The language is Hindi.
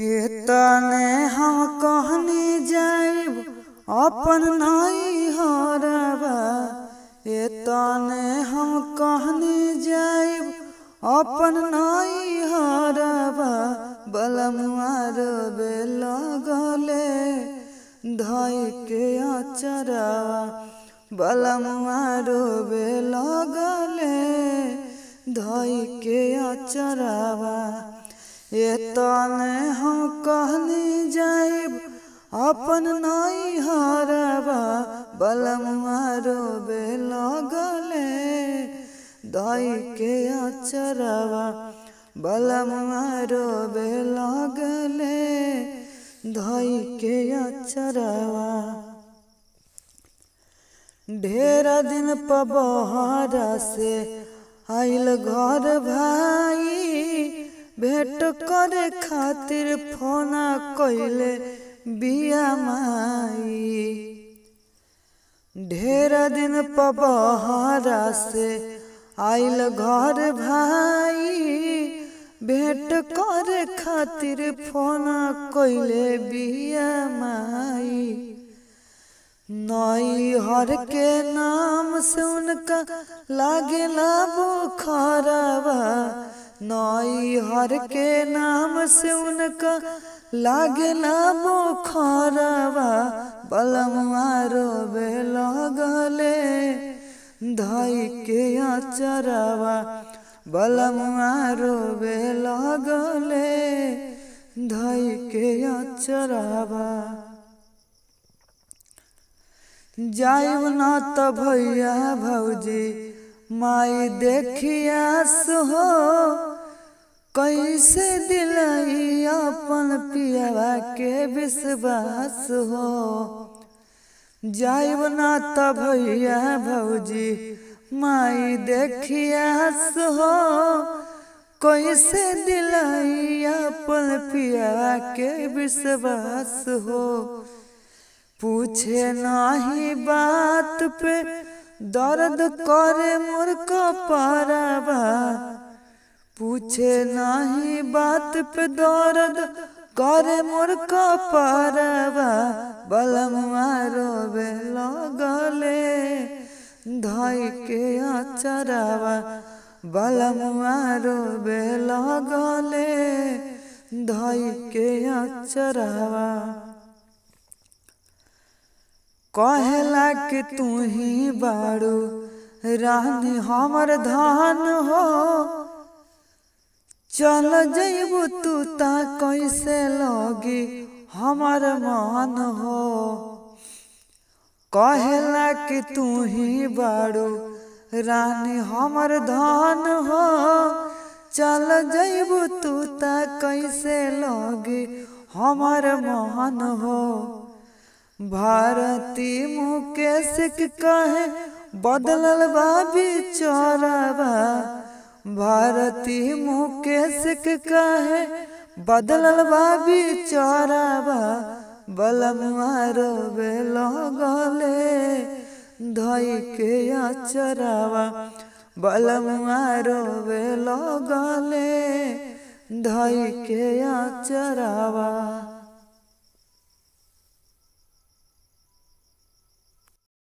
ये तने हम कहनी जाइब अपन नई हरबा। ये तने हम कहनी जाइब अपन नई हरबा। बलमुआ रोबे लगले, धई के अचरवा बलमुआ रोबे लगले, धई के अचरवा ये तने हम कहनी जाइब, अपन नई हरबा बलमुआ रोबे लगले। दई के अचरवा बलमुआ रोबे लगले। धई के अचरवा ढेर दिन पबहरा से आइल घर भाई। भेंट करे खातिर फोना कइले बिया माई। ढेर दिन पबहरा से आइल घर भाई। भेंट करे खातिर फोना कइले बिया माई। नई हर के नाम से उनका लागेला बुखारवा नई हर के नाम से उनका लागेला बुखारवा बलमुआ रोबे लगले, धई के अचरवा बलमुआ रोबे लगले, धई के अचरवा जाइब न त भैया भौजी माई देखिया हो कैसे दिलाई अपन पियावा के विश्वास हो। जाइब ना त भैया भौजी, माई देखिया हो कैसे दिलाई अपन पियावा के विश्वास हो। पूछे नाही बात पे दर्द करे मोर कपरवा पूछे नाही बात पे दर्द करे मोर कपरवा बलमुआ रोबे लगले, धई के अचरवा। बलमुआ रोबे लगले, धई के अचरवा। कहेला कि तू ही बाड़ू, रानी हमर धान हो। चल जइबू तू ता कैसे लगी हमर मन हो। कहला कि तू ही बाड़ू, रानी हमर धान हो। चल जइबू तू ता कैसे लगी हमर मन हो। भारती मुकेश के कहे बदलल बा बिचरवा। भारती मुकेश के कहे बदलल बा बिचरवा। बलमुआ रोबे लगले धई के अचरवा। बलमुआ रोबे लगले धई के अचरवा।